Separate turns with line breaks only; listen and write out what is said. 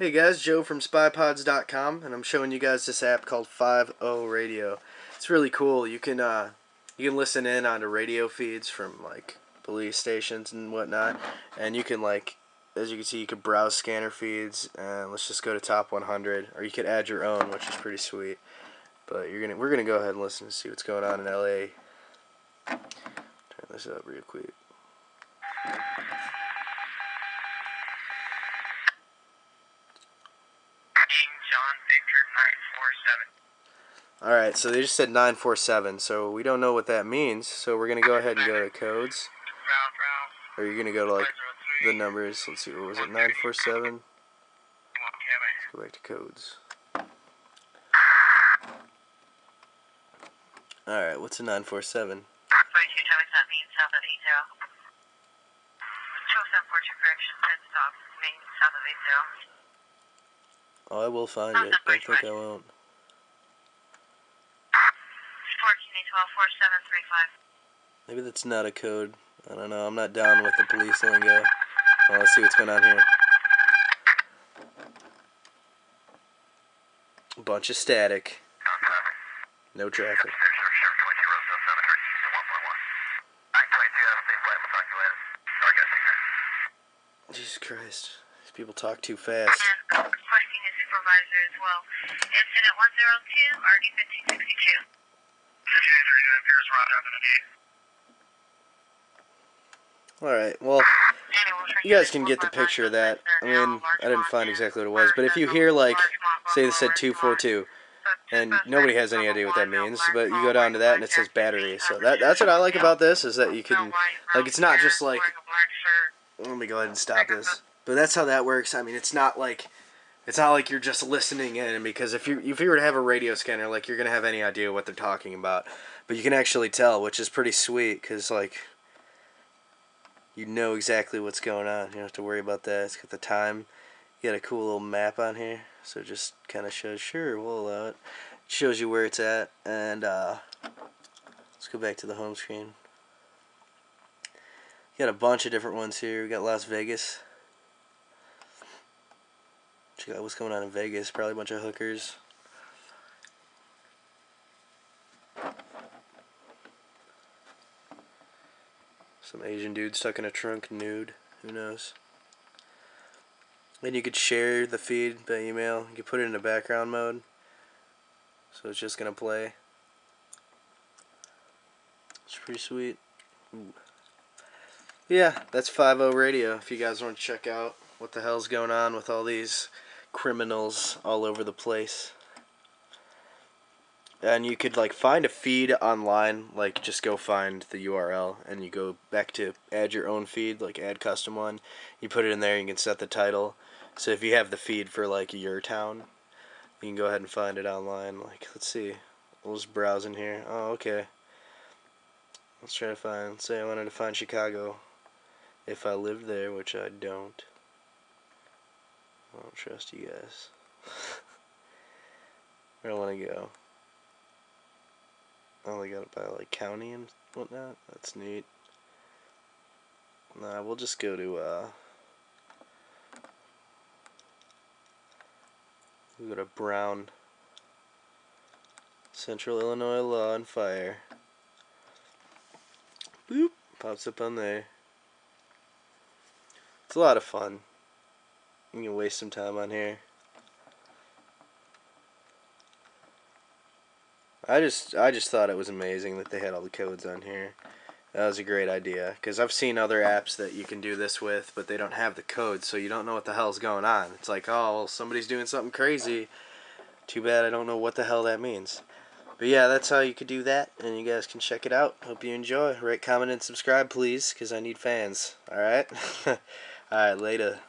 Hey guys, Joe from SpyPods.com, and I'm showing you guys this app called 5-0 Radio. It's really cool. You can uh, you can listen in onto radio feeds from like police stations and whatnot, and you can like, as you can see, you can browse scanner feeds. And let's just go to top 100, or you could add your own, which is pretty sweet. But you're gonna we're gonna go ahead and listen and see what's going on in LA. Turn this up real quick.
947.
Alright, so they just said 947, so we don't know what that means. So we're going to go ahead and go to codes. Or you're going to go to like the numbers. Let's see, what was it? 947? Let's go back to codes. Alright, what's a 947?
Wait, you tell me that means south of 80. 207 Fortune correction, pit stop, main south of 80.
Oh, I will find it. Don't think I won't. Maybe that's not a code. I don't know. I'm not down with the police lingo. Well, let's see what's going on here. A bunch of static. No traffic. Jesus Christ. These people talk too fast.
And requesting a supervisor as well. Incident 102, RD 1562. 5839 Pierce Road,
Alright, well, you guys can get the picture of that. I mean, I didn't find exactly what it was, but if you hear, like, say this said 242, and nobody has any idea what that means, but you go down to that and it says battery. So that that's what I like about this, is that you can, like, it's not just like, let me go ahead and stop this. But that's how that works. I mean, it's not like, it's not like you're just listening in, because if you if you were to have a radio scanner, like, you're gonna have any idea what they're talking about. But you can actually tell, which is pretty sweet, because, like, you know exactly what's going on. You don't have to worry about that. It's got the time. You got a cool little map on here, so it just kind of shows. Sure, we'll allow it. It shows you where it's at, and uh, let's go back to the home screen. You got a bunch of different ones here. We got Las Vegas. Check out what's going on in Vegas. Probably a bunch of hookers. Some Asian dude stuck in a trunk nude. Who knows? Then you could share the feed by email. You could put it in a background mode. So it's just going to play. It's pretty sweet. Ooh. Yeah, that's 5-0 Radio. If you guys want to check out what the hell's going on with all these criminals all over the place. And you could like find a feed online like just go find the url and you go back to add your own feed like add custom one. You put it in there you can set the title. So if you have the feed for like your town you can go ahead and find it online. Like let's see. We'll just browse in here. Oh okay. Let's try to find say i wanted to find chicago. If i lived there which i don't don't trust you guys i want to go Oh, they got it by like county and whatnot. That's neat. Nah, we'll just go to uh. We go to Brown. Central Illinois Law and Fire. Boop pops up on there. It's a lot of fun. You can waste some time on here. I just I just thought it was amazing that they had all the codes on here. That was a great idea because I've seen other apps that you can do this with, but they don't have the codes, so you don't know what the hell's going on. It's like, oh, well, somebody's doing something crazy. Too bad I don't know what the hell that means. But yeah, that's how you could do that, and you guys can check it out. Hope you enjoy. Rate, comment, and subscribe, please, because I need fans. All right. All right, later.